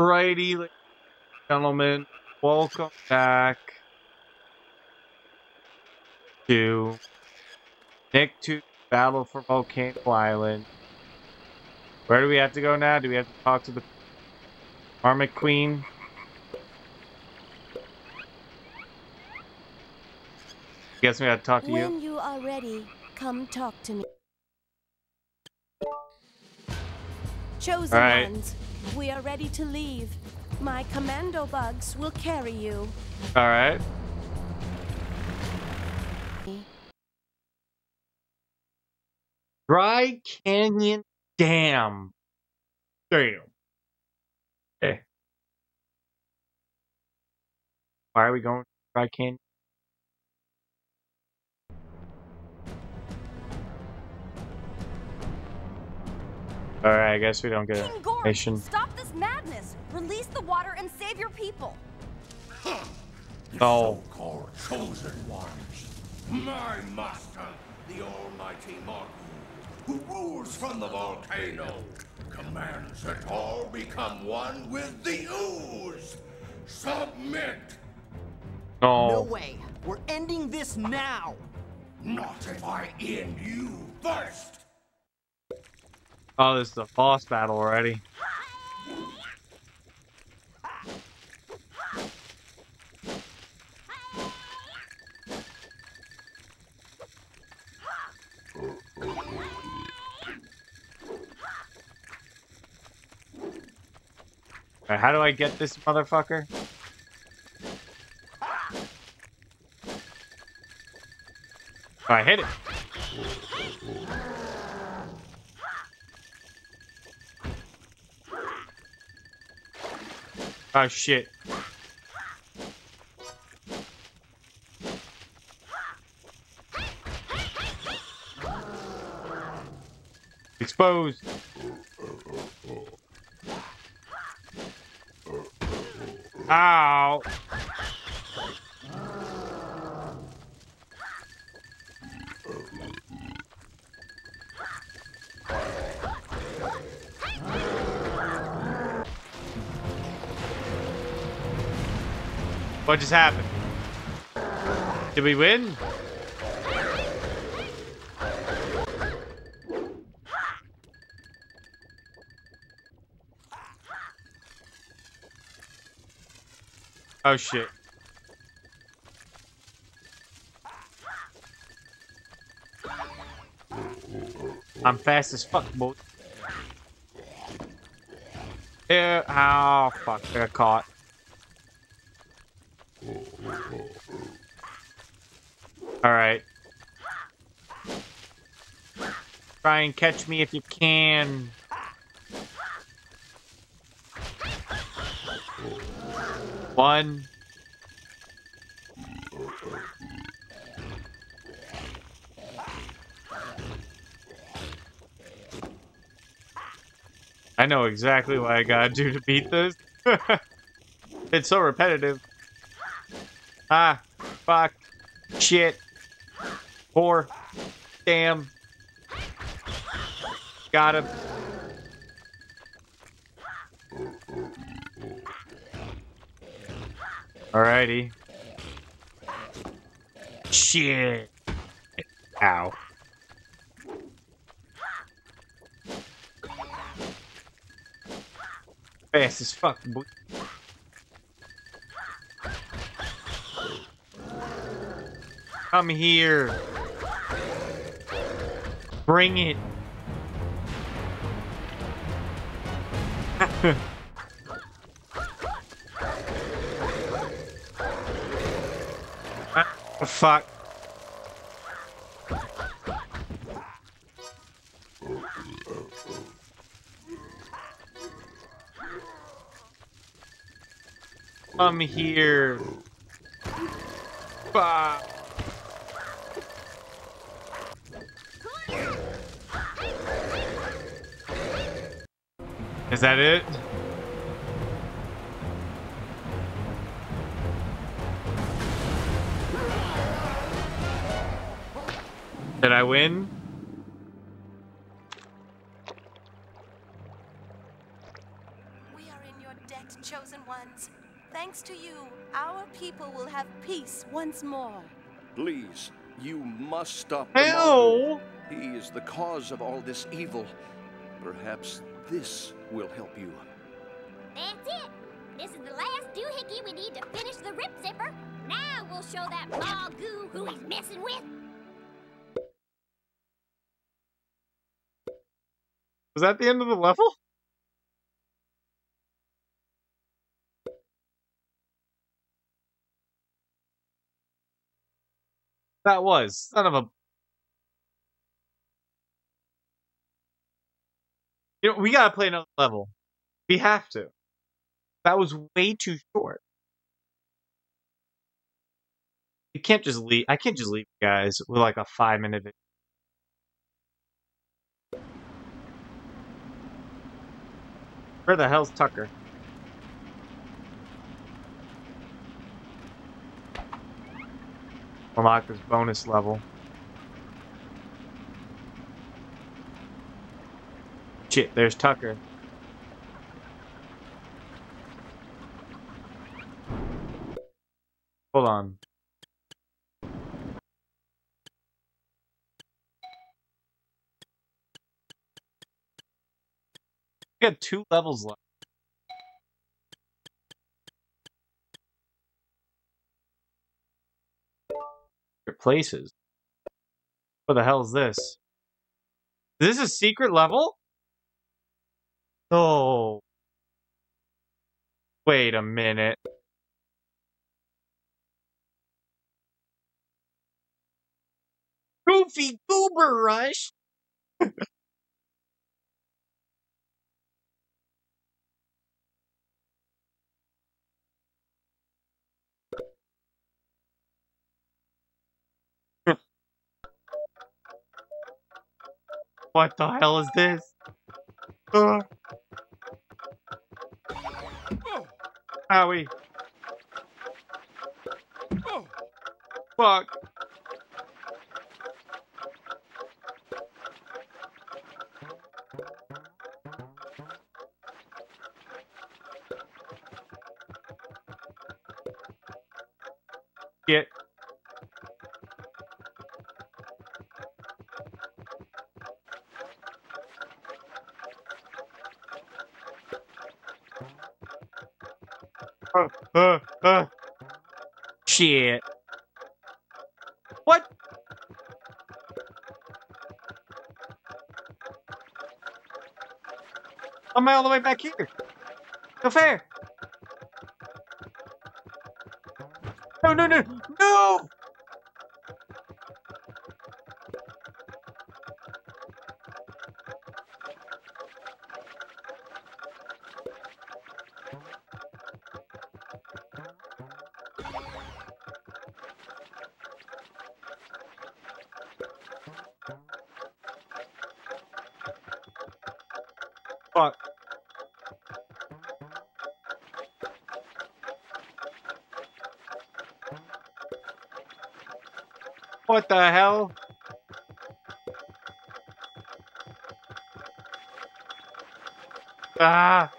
Righty, ladies and gentlemen, welcome back to Nick Nicktoons Battle for Volcano Island. Where do we have to go now? Do we have to talk to the Armor Queen? Guess we gotta talk to you. When you are ready, come talk to me. Chosen right. ones, we are ready to leave. My commando bugs will carry you. All right. Dry Canyon Dam. Damn. Okay. Why are we going to Dry Canyon? All right, I guess we don't get King Gorm, information. stop this madness! Release the water and save your people! Oh. so-called chosen ones. My master, the almighty Mawgu, who rules from the volcano, commands that all become one with the ooze. Submit! No. No way. We're ending this now. Not if I end you first! Oh, this is a boss battle already. Alright, how do I get this motherfucker? Oh, I hit it. Oh shit. Exposed. Ow. What just happened? Did we win? Oh shit. I'm fast as fuck, boy. Yeah, oh fuck, I got caught. Alright. Try and catch me if you can. One. I know exactly what I gotta do to beat this. it's so repetitive. Ah, fuck, shit, four, damn. Got him. Alrighty. Shit. Ow. Fast as fuck, boy. Come here. Bring it. Ah, fuck. Come here. Fuck. Is that it? Did I win? We are in your debt, chosen ones. Thanks to you, our people will have peace once more. Please, you must stop the Mongoose. Hell! He is the cause of all this evil. Perhaps this will help you. That's it. This is the last doohickey we need to finish the rip zipper. Now we'll show that Mawgu who he's messing with. Was that the end of the level? That was son of a. You know, we gotta play another level. We have to. That was way too short. You can't just leave. I can't just leave you guys with like a five minute. video. Where the hell's Tucker? Unlock this bonus level. Shit, there's Tucker. Hold on. We got two levels left. Places. What the hell is this? This is this a secret level? Oh. Wait a minute. Goofy Goober Rush? What the hell is this? Uh. Howie. Oh. Fuck. Uh, uh. Shit. What? Am I all the way back here? No fair. No, no, no! Fuck. What the hell? Ah.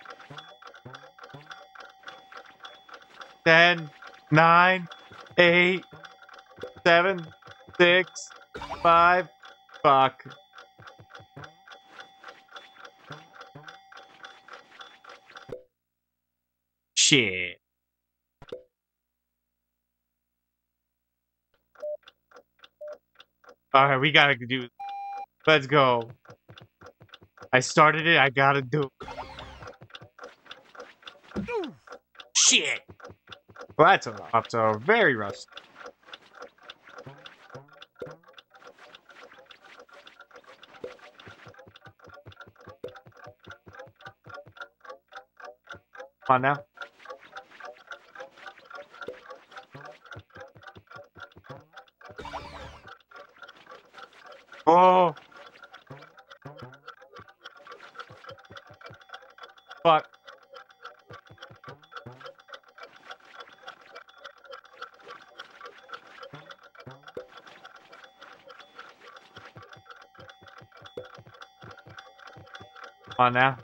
Ten, nine, eight, seven, six, five. Fuck. Shit. Alright, we gotta do it. Let's go. I started it, I gotta do it. Shit! Well, that's off to a very rusty. Come on now. Come on now.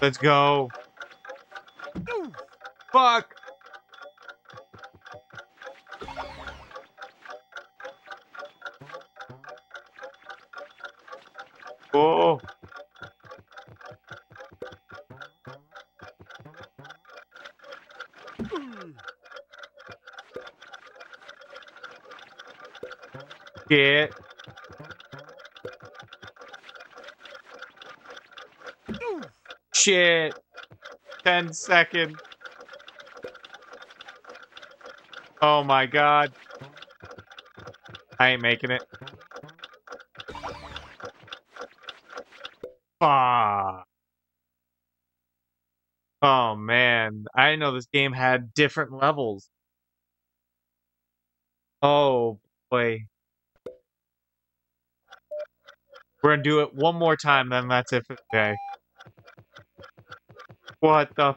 Let's go. Ooh, fuck. Oh. Shit. Shit. 10 seconds. Oh my god. I ain't making it. Fuck. Oh man, I know this game had different levels. Oh boy. We're gonna do it one more time, then that's it for. What the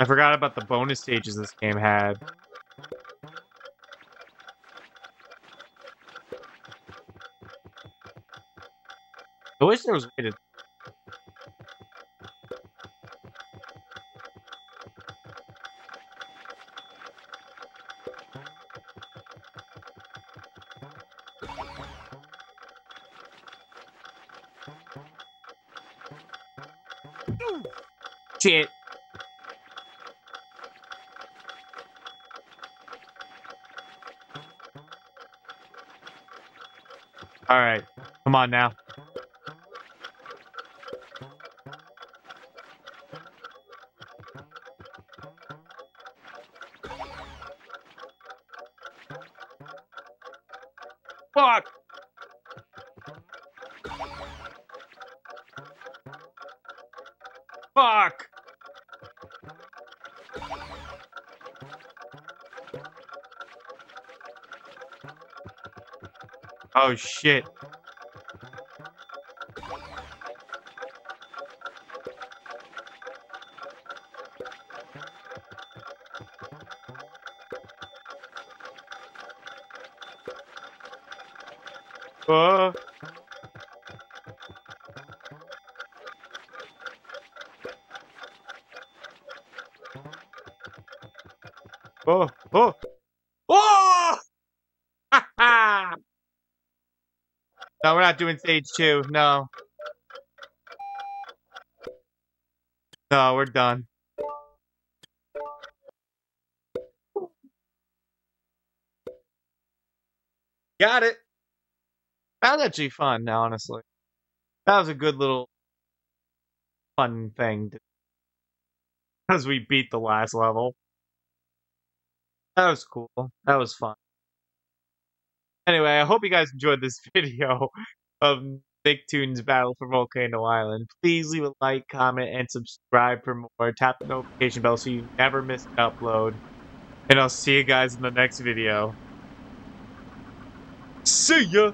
I forgot about the bonus stages this game had. I wish there was a way to Shit. All right, come on now. Fuck. Fuck. Oh shit. Oh, oh, oh! Ha ha! No, we're not doing stage two. No. No, we're done. Got it. That was actually fun, honestly. That was a good little fun thing because we beat the last level. That was cool. That was fun. Anyway, I hope you guys enjoyed this video of Nicktoons Battle for Volcano Island. Please leave a like, comment, and subscribe for more. Tap the notification bell so you never miss an upload. And I'll see you guys in the next video. See ya!